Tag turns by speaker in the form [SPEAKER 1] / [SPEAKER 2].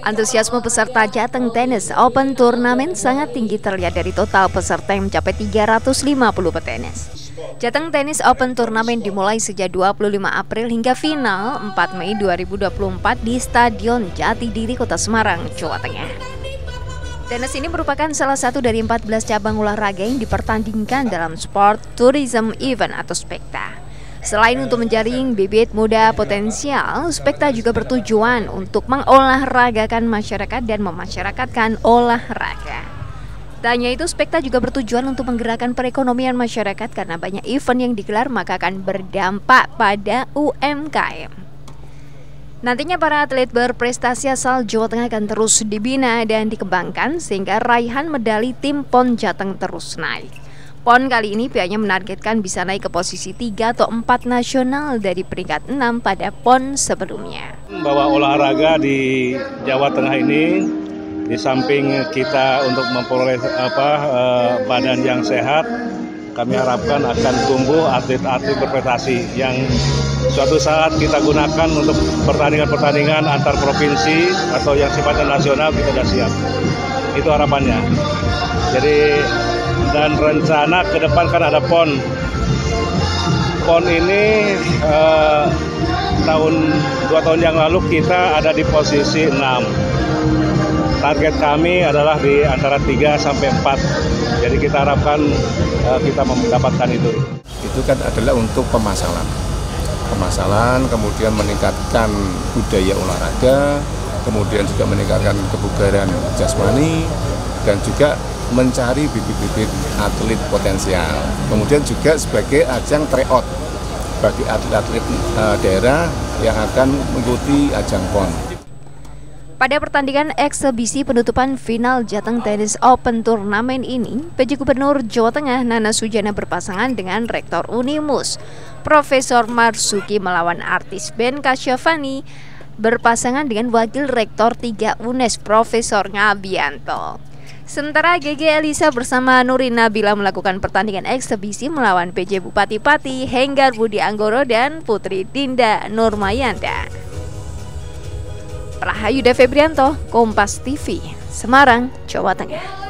[SPEAKER 1] Antusiasme peserta Jateng Tennis Open Turnamen sangat tinggi terlihat dari total peserta yang mencapai 350 petenis. Jateng Tennis Open Turnamen dimulai sejak 25 April hingga final 4 Mei 2024 di Stadion Jatidiri, Kota Semarang, Jawa Tengah. Tenis ini merupakan salah satu dari 14 cabang olahraga yang dipertandingkan dalam Sport Tourism Event atau SPEKTA. Selain untuk menjaring bibit muda potensial, Spekta juga bertujuan untuk mengolahragakan masyarakat dan memasyarakatkan olahraga. Tanya itu, Spekta juga bertujuan untuk menggerakkan perekonomian masyarakat karena banyak event yang digelar maka akan berdampak pada UMKM. Nantinya para atlet berprestasi asal Jawa Tengah akan terus dibina dan dikembangkan sehingga raihan medali tim PON Jateng terus naik. PON kali ini pihaknya menargetkan bisa naik ke posisi 3 atau 4 nasional dari peringkat 6 pada PON sebelumnya.
[SPEAKER 2] Bahwa olahraga di Jawa Tengah ini di samping kita untuk memperoleh apa eh, badan yang sehat, kami harapkan akan tumbuh atlet-atlet berprestasi yang suatu saat kita gunakan untuk pertandingan-pertandingan antar provinsi atau yang sifatnya nasional kita sudah siap. Itu harapannya. Jadi dan rencana ke depan kan ada PON. PON ini eh, tahun dua tahun yang lalu kita ada di posisi 6. Target kami adalah di antara 3 sampai 4. Jadi kita harapkan eh, kita mendapatkan itu.
[SPEAKER 3] Itu kan adalah untuk pemasalan. Pemasalan kemudian meningkatkan budaya olahraga, kemudian juga meningkatkan kebugaran jasmani dan juga mencari bibit-bibit atlet potensial. Kemudian juga sebagai ajang tryout bagi atlet-atlet uh, daerah yang akan mengikuti ajang PON.
[SPEAKER 1] Pada pertandingan eksebisi penutupan final Jateng Tennis Open Turnamen ini, PJ Gubernur Jawa Tengah Nana Sujana berpasangan dengan Rektor Unimus, Profesor Marsuki melawan artis Ben Kasyafani berpasangan dengan Wakil Rektor 3 UNES Profesor Ngabianto. Sementara GG Elisa bersama Nurin Nabila melakukan pertandingan eksebisi melawan PJ Bupati Pati, Henggar Budi Anggoro dan Putri Dinda Nurmayanda. Rahayu Febrianto, Kompas TV, Semarang, Jawa Tengah.